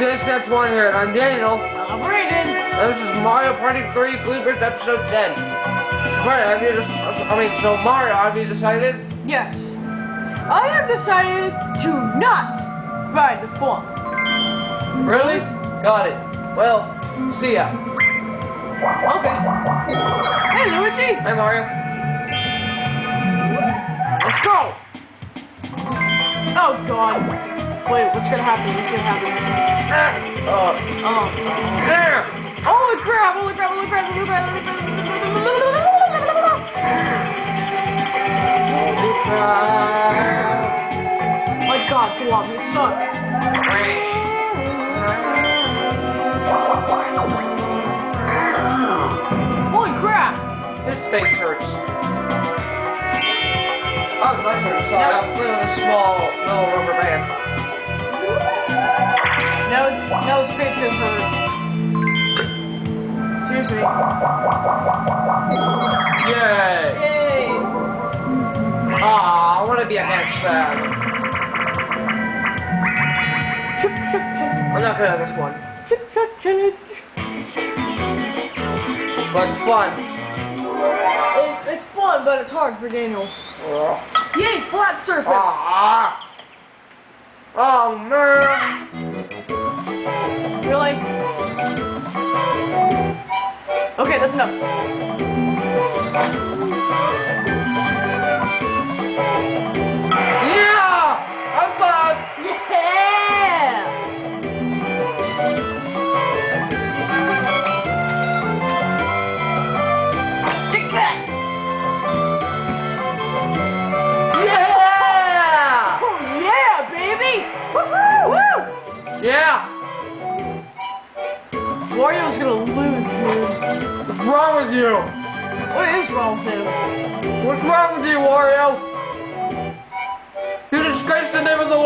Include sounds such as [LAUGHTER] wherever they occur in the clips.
That's One here, and I'm Daniel. I'm Brayden. This is Mario Party 3 Bloopers Episode 10. Right, have you just, I mean, so Mario, have you decided? Yes. I have decided to not ride the swamp. Really? Got it. Well, see ya. Okay. Hey, Luigi. Hi, Mario. Let's go. Oh, God. Wait, what's gonna happen? What's gonna happen? Uh, Oh. there! Holy crap! Holy crap! Holy crap! Holy crap! Holy crap! My God, swamp, you suck. Holy crap! His face hurts. Oh, my hurts. Sorry, I'm playing with a small little rubber band. Yay! Yay! Aw, I want to be a hamster. I'm not good at this one. But it's fun. It's, it's fun, but it's hard for Daniel. Ugh. Yay, flat surface! Ah. Oh man. Really? Okay, that's enough.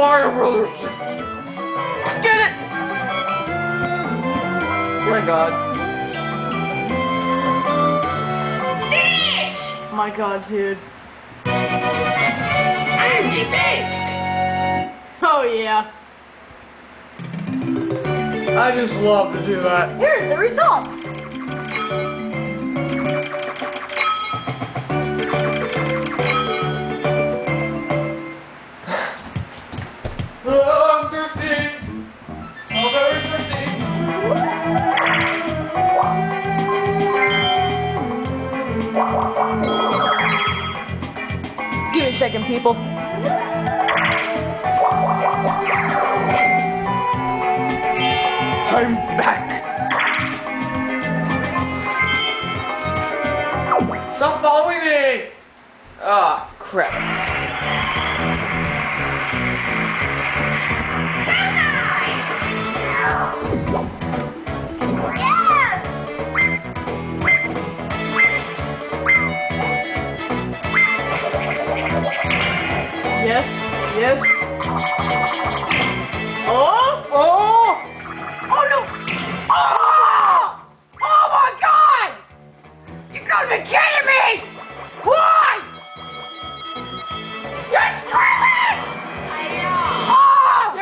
The name of the Wario Brothers. Get it! Oh my god. My god, dude. I'm the fish! Oh yeah. I just love to do that. Here's the result. Give me a second, people. I'm back. Stop following me. Ah, crap. Yes, yes. Oh! Oh! Oh no! Oh! Oh my god! You gotta be kidding me! Why? You're screaming! Oh!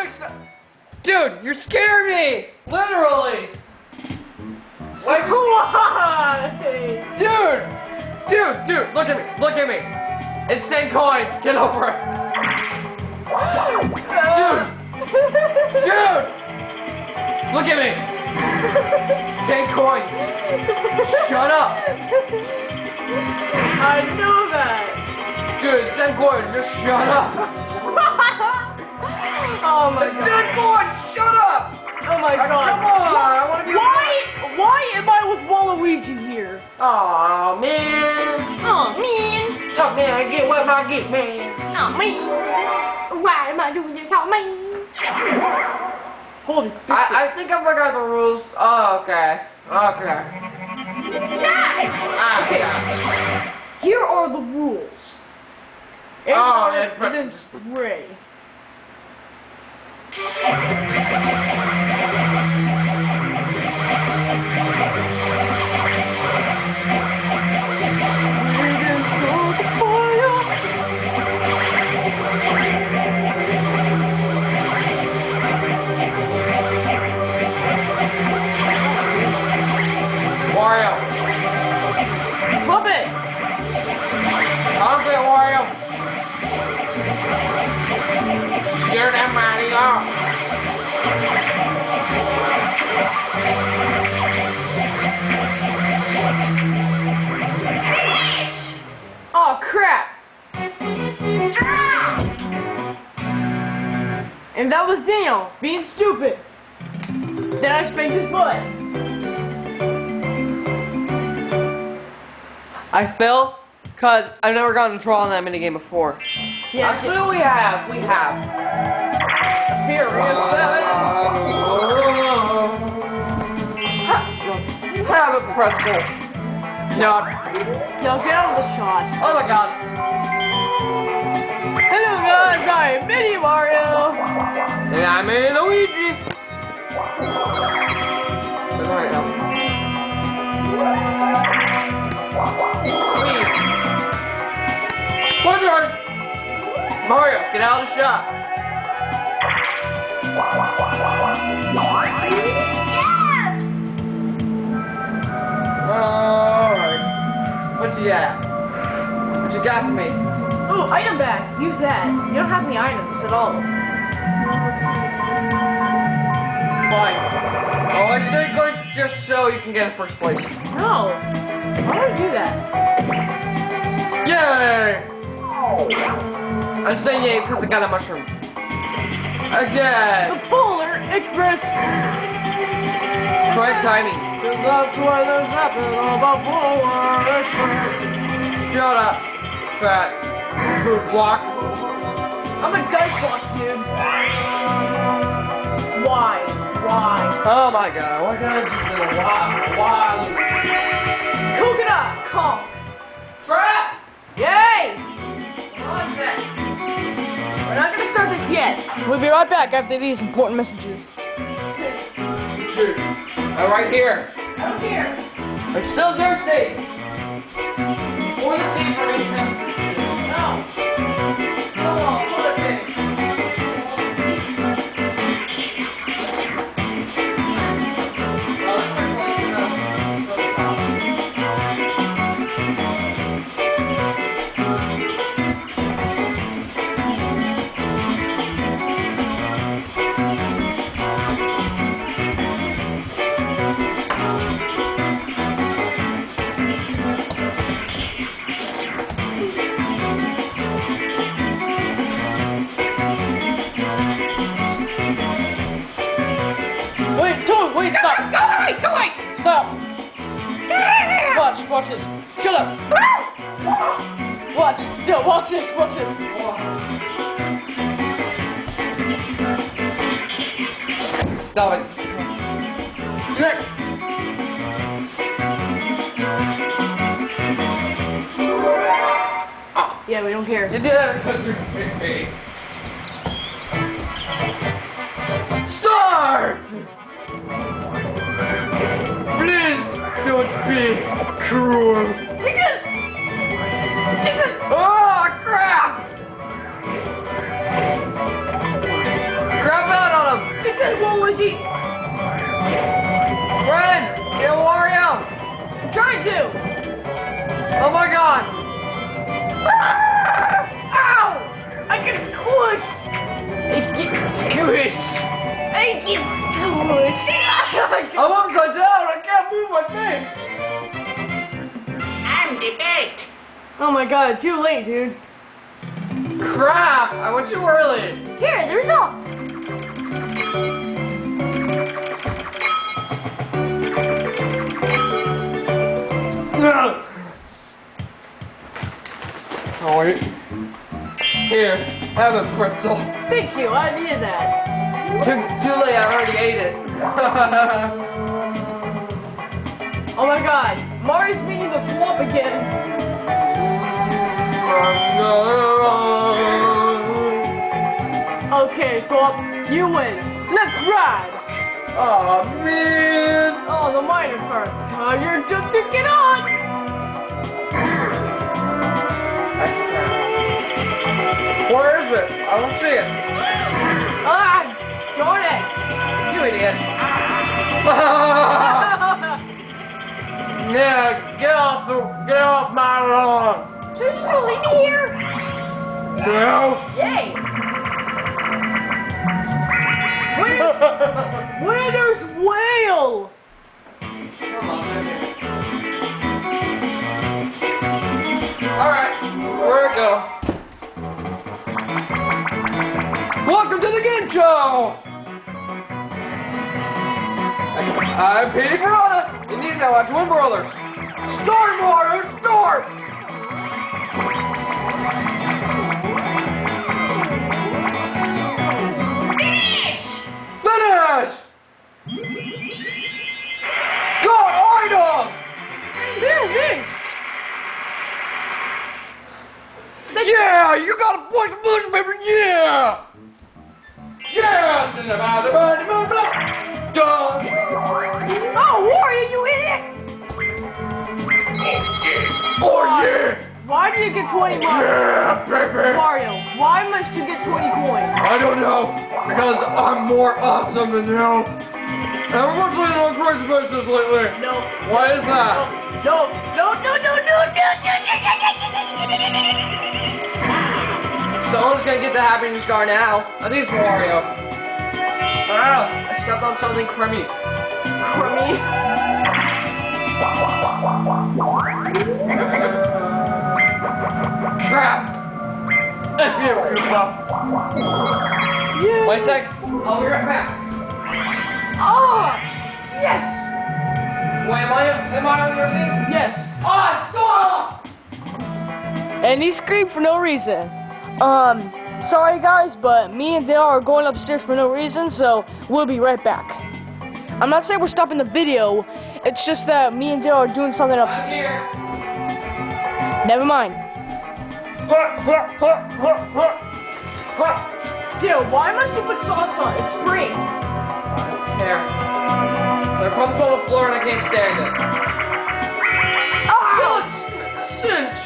Dude, you're scaring me! Literally! Like, Why? [LAUGHS] dude! Dude, dude, look at me, look at me! It's ten coins, get over it! Dude! Dude! Look at me! Ten coins! Shut up! I know that. Dude, ten coins, just shut up! oh my god. coins, shut up! Oh my Uh, god. Come on, I wanna be Why? Why am I with Waluigi here? Aw, man! Oh man. Oh man, I get what I get, man! Oh man. Why am I doing this? Oh man. Holy I, I think I forgot the rules. Oh, okay. Okay. Ah, Okay. Here are the rules. Oh, Everyone that's- is And that was Daniel being stupid. Then I spanked his butt. I failed because I've never gotten in trouble on that minigame before. Yeah. Actually, we have. We have. Here, we Have a pretzel. Not. Now get out of the shot. Oh my god. Hello guys, I'm Mini Mario. And I'm in Luigi. Alright. Please. Mario, get out of the shot. Alright. What you got? What you got for me? Ooh, item bag. Use that. You don't have any items at all. Fine. Oh, I say good just so you can get in first place. No. Why would I do that? Yay! I'm saying yay because I got a mushroom. Again. The Polar Express. Correct timing. That's why there's nothing on the Polar Express. Shut up. Fat. Food block. I'm a dice box, dude. Why? Why? Oh my god, what can I just do? Why? Why? Coconut! Come. Crap! Yay! We're not gonna start this yet. We'll be right back after these important messages. Shoot. Oh, right here. Out here. I'm still thirsty. For the tea for Yo, watch this, watch this. Stop it. Nick! Ah, Yeah, we don't care. you did it because you're me. Start! Please don't be cruel. Because, because, Oh, was he Friend! Get Wario! trying to? Oh my god! Ah! Ow! I get squished. [LAUGHS] I get squished. I get squished. I'm upside down! I can't move my face! I'm the best. Oh my god, too late, dude. Crap! I went too early! Here, the results. Oh, wait. Here, have a pretzel. Thank you, I needed that. Too, too late, I already ate it. [LAUGHS] Oh my god, Mario's meeting the flop again. Okay, flop, you win. Let's ride. oh, man! Oh, the minor card. Time you're just to get on. Where is it? I don't see it. Ah, darn it. You idiot. [LAUGHS] yeah, get off the, get off my lawn. Just you leave me here. No. Yay. Where, where's whale? Alright, where it go? Welcome to the game Show! I'm Petey Piranha, and these are my twin brothers. Start, Mario, start! Because I'm more awesome than you. And we're on crazy faces lately. No. Why is that? No, no, no, no, no, no, no, no, Someone's gonna get the happiness scar now. I think it's Mario. Ah, I stepped on something crummy. Crummy. Crap! That's you, Koopa. Yeah. Wait a sec. I'll be right back. Oh, yes, Wait, am I, am I on your thing? yes. Ah, stop! And he screamed for no reason. Um, sorry guys, but me and Dale are going upstairs for no reason, so we'll be right back. I'm not saying we're stopping the video, it's just that me and Dale are doing something up. I'm here. Never mind. Dale, why must you put sauce on? It's free. Here. There comes on the floor and I can't stand it. Ah! Cinch!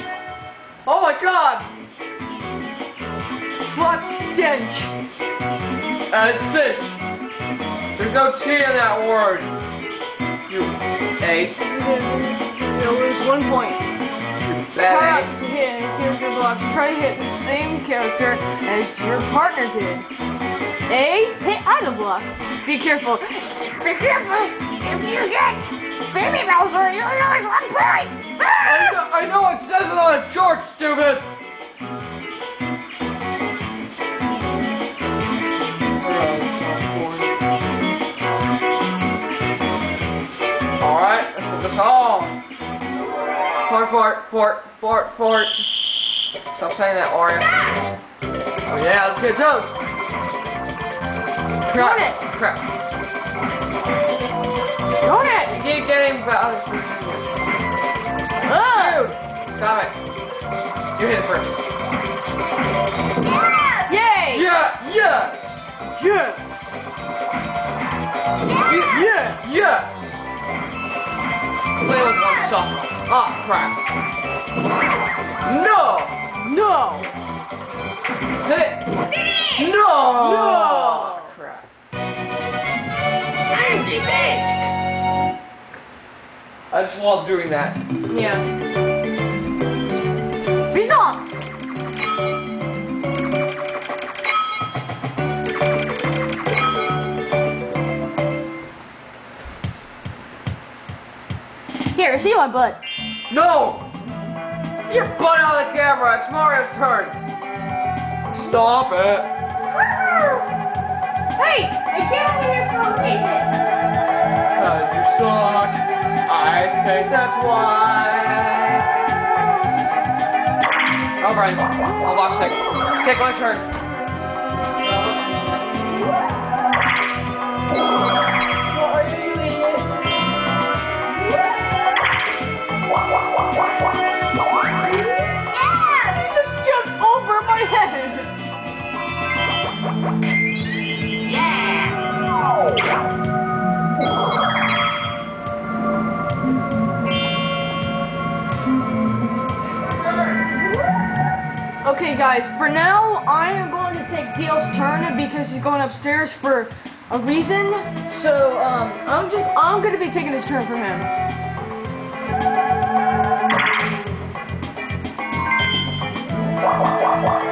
Oh my god! Slut stench. And it's cinch. There's no T in that word. You A. There was one point. That Character block. Try to hit the same character as your partner did. A, hit item block. Be careful. Be careful. If you get Baby Bowser, you lose one point. I know, it says it on a chart, stupid! Alright, let's do the song. Fart, fart, fart, fart, fart. Stop saying that, Oreo. Oh yeah, let's get those. Crap, it. crap. It. You keep getting. Ah. Dude, stop it. You hit it first. Yay. Yeah, yes! Yes. Yeah, yeah! Play with one song. Ah, crap. No! No. Hit it! No! No. Crap. I just love doing that. Yeah. Be off. Here, see my butt. No! Get your butt out of the camera. It's Mario's turn. Stop it. Hey, I can't believe you're so racist. Cause you suck. I think that's why. Oh, Brian. I'll watch take. Take my turn. Guys, for now, I am going to take Dale's turn because he's going upstairs for a reason. So, um, I'm just, I'm going to be taking his turn for him. [LAUGHS]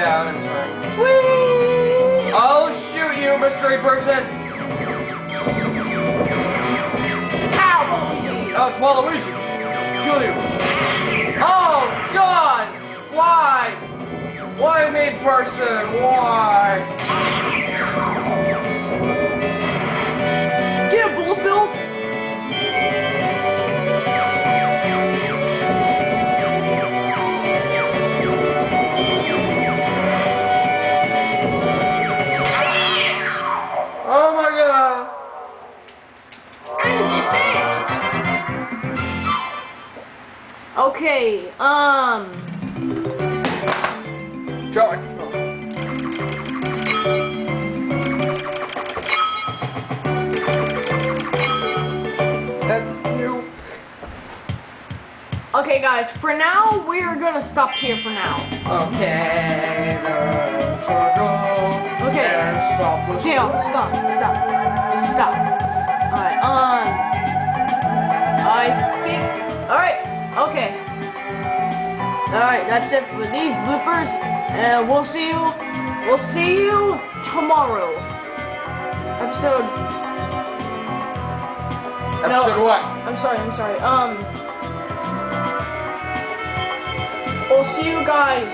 down and turn. Whee! Oh, shoot you, mystery person! Ow! Oh, it's Waluigi! Kill you! Oh, God! Why? Why me, person? Why? Okay, um... George. That's you. Okay, guys, for now, we are gonna stop here for now. Okay. Okay. Stop stop, stop, stop. Alright, um... Alright, that's it for these bloopers, and we'll see you... We'll see you tomorrow. Episode... No. Episode what? I'm sorry, I'm sorry. Um... We'll see you guys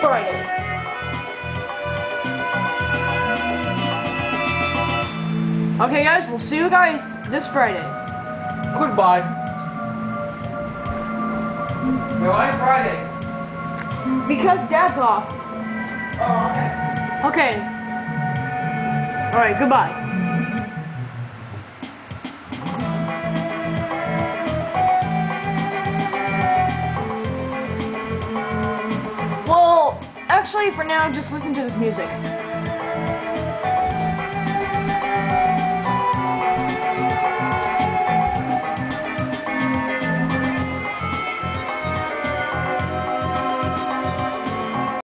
Friday. Okay, guys, we'll see you guys this Friday. Goodbye. Why Friday? Because Dad's off. Oh, okay. Okay. Alright, goodbye. Well, actually, for now, just listen to this music.